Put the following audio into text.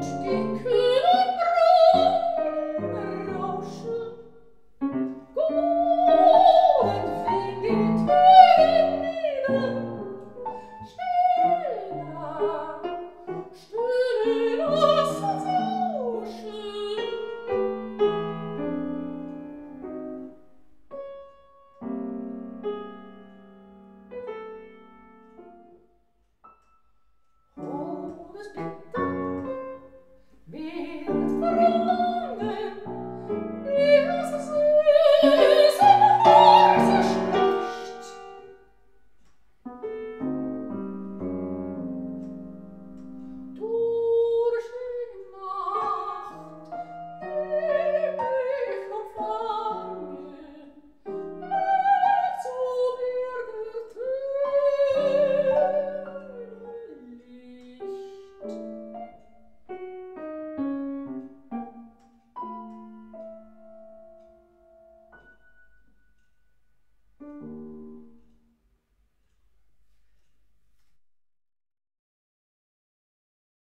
Gott.